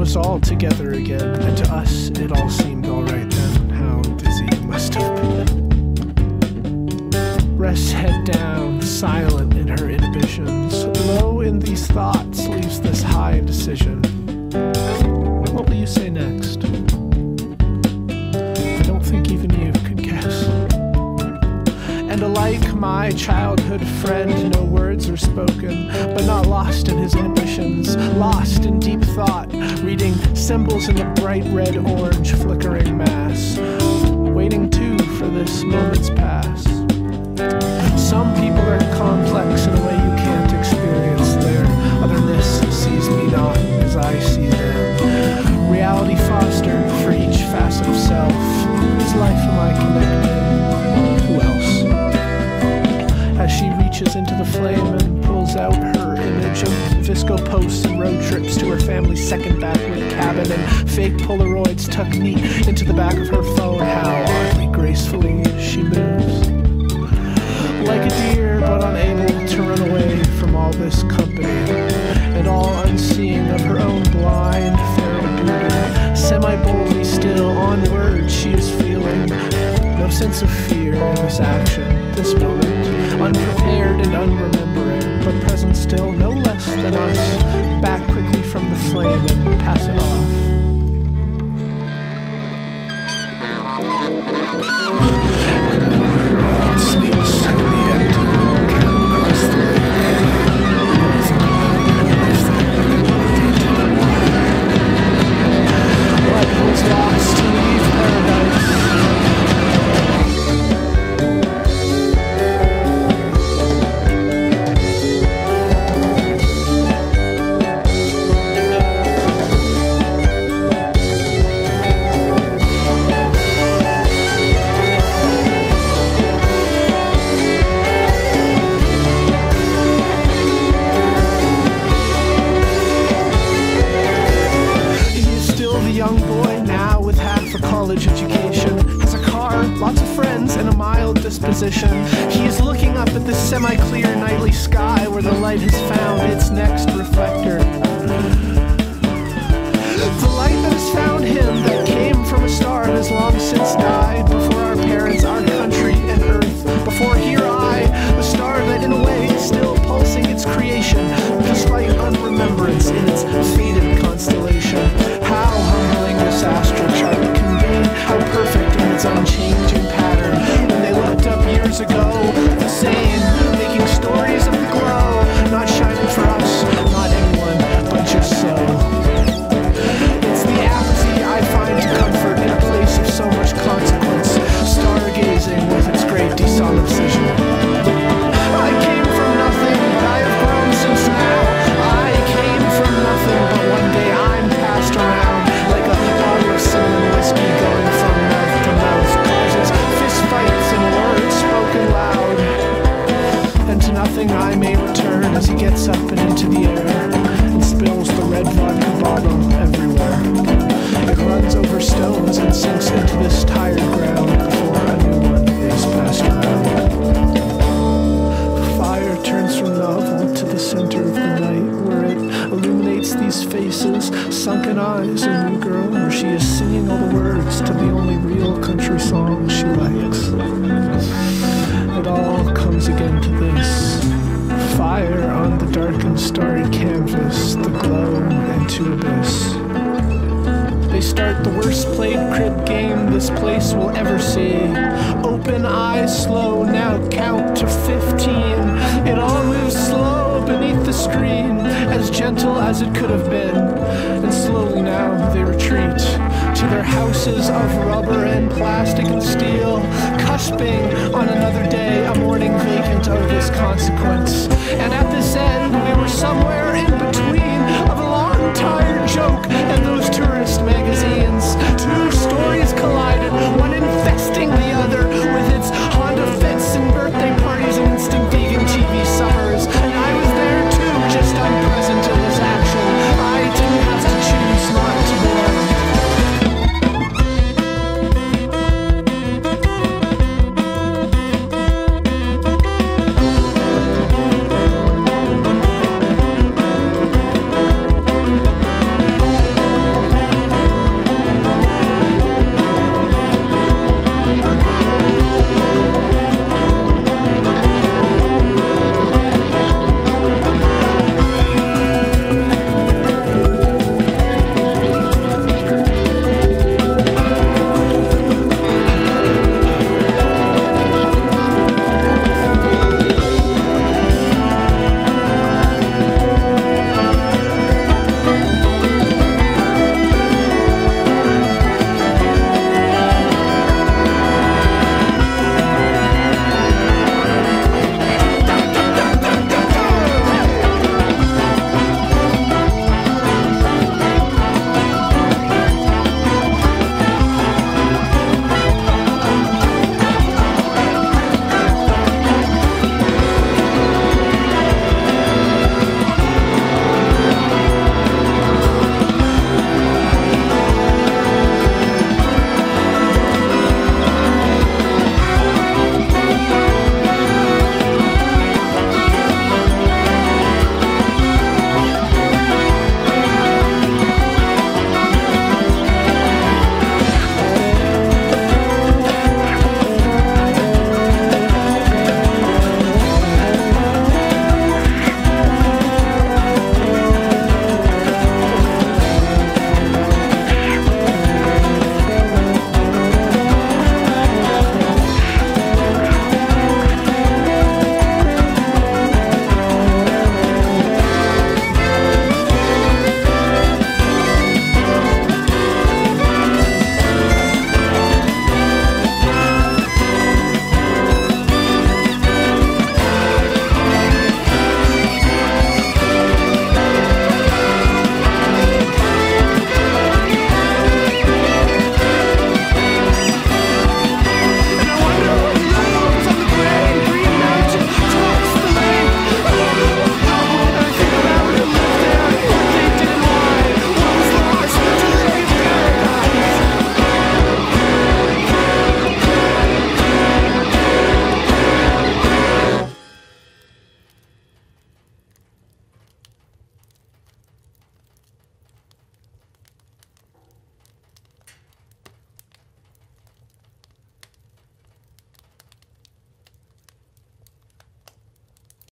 was all together again, and to us it all seemed alright then. How dizzy it must have been. Rests head down, silent in her inhibitions. Low in these thoughts leaves this high decision. What will you say next? And alike my childhood friend, no words were spoken, but not lost in his ambitions, lost in deep thought, reading symbols in the bright red orange flickering mass, waiting too into the flame and pulls out her image of VSCO posts and road trips to her family's second backlit cabin and fake Polaroids tucked neat into the back of her phone. How oddly gracefully she moves like a deer, but unable to run away from all this company, and all unseeing of her own blind, feral beauty. Semi boldly still, on words she is feeling. No sense of fear in this action, this moment. Unprepared and unremembering, but present still, no less than us. He is looking up at the semi clear nightly sky where the light has found its next reflector. The light that has found him, that came from a star has long since died the starry canvas, the glow into abyss. They start the worst played crib game this place will ever see. Open eyes slow, now count to 15. It all moves slow beneath the screen, as gentle as it could have been. And slowly now they retreat to their houses of rubber and plastic and steel, cusping on another day, a morning vacant of this consequence. And at this